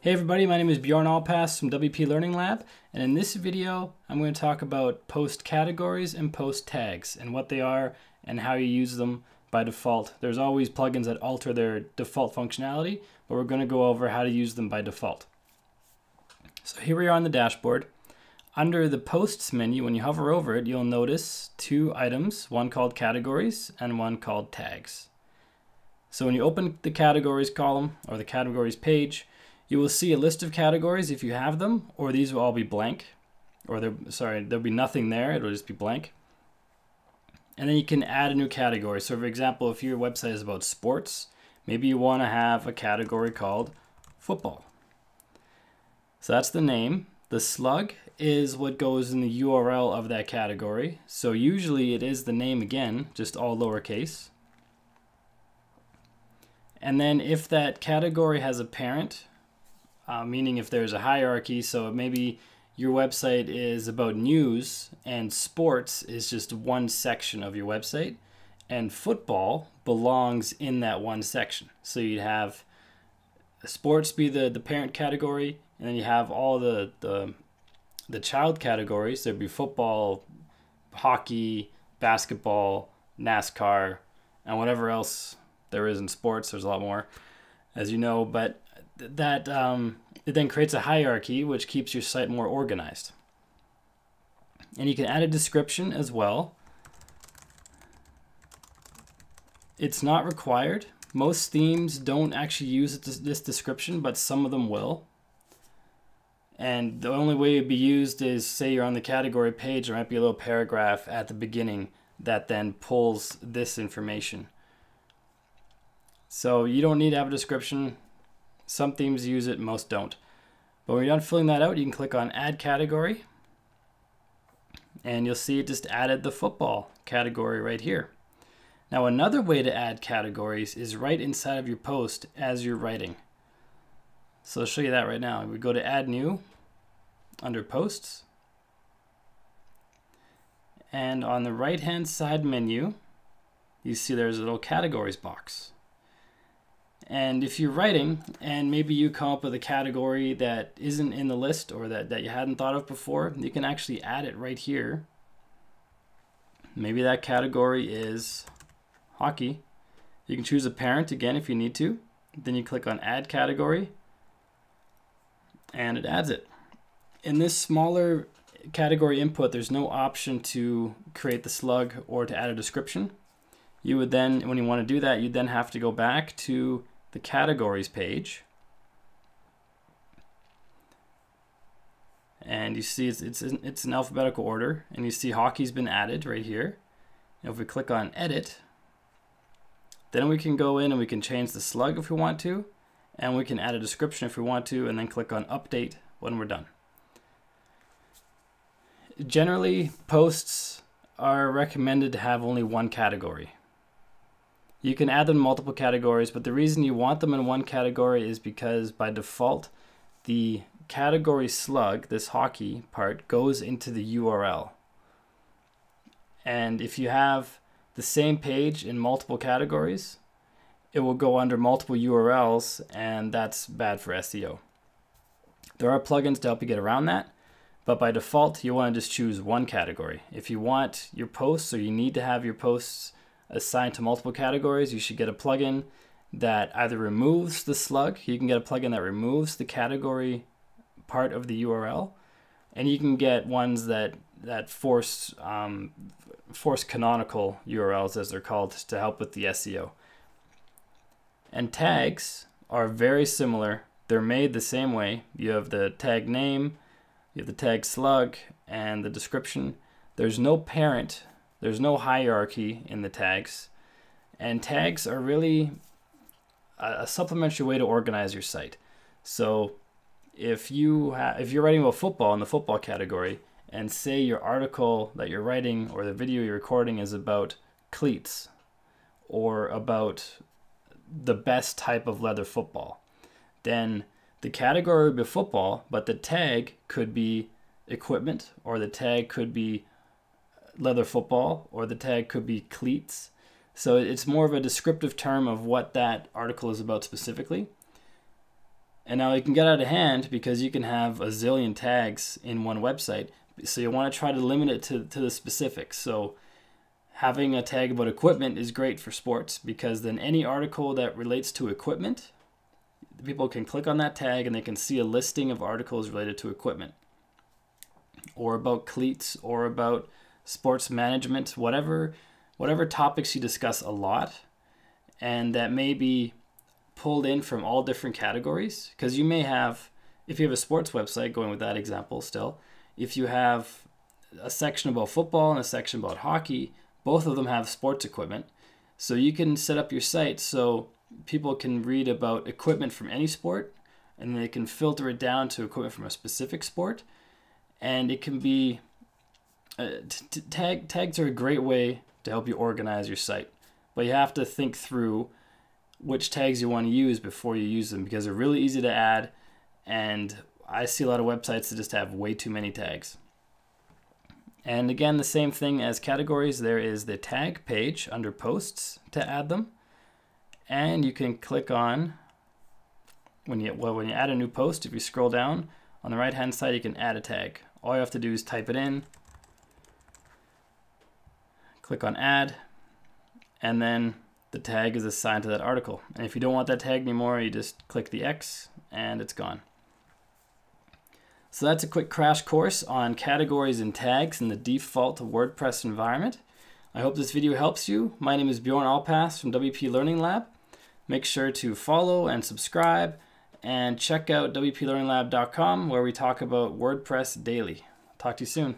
Hey everybody, my name is Bjorn Allpass from WP Learning Lab, and in this video, I'm going to talk about post categories and post tags and what they are and how you use them by default. There's always plugins that alter their default functionality, but we're going to go over how to use them by default. So here we are on the dashboard. Under the posts menu, when you hover over it, you'll notice two items, one called categories and one called tags. So when you open the categories column or the categories page, you will see a list of categories if you have them, or these will all be blank, or there, sorry, there'll be nothing there, it'll just be blank. And then you can add a new category. So for example, if your website is about sports, maybe you want to have a category called football. So that's the name. The slug is what goes in the URL of that category. So usually it is the name again, just all lowercase. And then if that category has a parent, uh, meaning if there's a hierarchy, so maybe your website is about news and sports is just one section of your website, and football belongs in that one section. So you'd have sports be the, the parent category, and then you have all the, the, the child categories. There'd be football, hockey, basketball, NASCAR, and whatever else there is in sports. There's a lot more, as you know, but that um, it then creates a hierarchy which keeps your site more organized. And you can add a description as well. It's not required. Most themes don't actually use this description, but some of them will. And the only way it'd be used is say you're on the category page, there might be a little paragraph at the beginning that then pulls this information. So you don't need to have a description. Some themes use it, most don't. But when you're done filling that out, you can click on Add Category. And you'll see it just added the football category right here. Now another way to add categories is right inside of your post as you're writing. So I'll show you that right now. We go to Add New under Posts. And on the right hand side menu, you see there's a little categories box. And if you're writing and maybe you come up with a category that isn't in the list or that, that you hadn't thought of before, you can actually add it right here. Maybe that category is hockey. You can choose a parent again if you need to. Then you click on add category and it adds it. In this smaller category input, there's no option to create the slug or to add a description. You would then, when you want to do that, you'd then have to go back to the categories page. And you see it's, it's, it's in alphabetical order. And you see hockey's been added right here. And if we click on edit, then we can go in and we can change the slug if we want to. And we can add a description if we want to. And then click on update when we're done. Generally, posts are recommended to have only one category. You can add them in multiple categories, but the reason you want them in one category is because by default, the category slug, this hockey part, goes into the URL. And if you have the same page in multiple categories, it will go under multiple URLs, and that's bad for SEO. There are plugins to help you get around that, but by default, you want to just choose one category. If you want your posts or you need to have your posts assigned to multiple categories, you should get a plugin that either removes the slug, you can get a plugin that removes the category part of the URL, and you can get ones that that force um, force canonical URLs as they're called to help with the SEO. And tags are very similar. They're made the same way. You have the tag name, you have the tag slug, and the description. There's no parent there's no hierarchy in the tags. And tags are really a, supplementary way to organize your site. So if you if you're writing about football in the football category and say your article that you're writing or the video you're recording is about cleats or about the best type of leather football, then the category would be football, but the tag could be equipment or the tag could be leather football, or the tag could be cleats. So it's more of a descriptive term of what that article is about specifically. And now it can get out of hand because you can have a zillion tags in one website. So you want to try to limit it to, to the specifics. So having a tag about equipment is great for sports because then any article that relates to equipment, people can click on that tag and they can see a listing of articles related to equipment or about cleats or about sports management, whatever whatever topics you discuss a lot and that may be pulled in from all different categories. Because you may have if you have a sports website going with that example still if you have a section about football and a section about hockey both of them have sports equipment. So you can set up your site so people can read about equipment from any sport and they can filter it down to equipment from a specific sport. And it can be uh, tag tags are a great way to help you organize your site but you have to think through which tags you want to use before you use them because they're really easy to add and I see a lot of websites that just have way too many tags. And again, the same thing as categories, there is the tag page under posts to add them. And you can click on, when you, well, when you add a new post, if you scroll down, on the right hand side you can add a tag. All you have to do is type it in, click on add, and then the tag is assigned to that article. And if you don't want that tag anymore, you just click the X and it's gone. So that's a quick crash course on categories and tags in the default WordPress environment. I hope this video helps you. My name is Bjorn Allpass from WP Learning Lab. Make sure to follow and subscribe and check out wplearninglab.com where we talk about WordPress daily. Talk to you soon.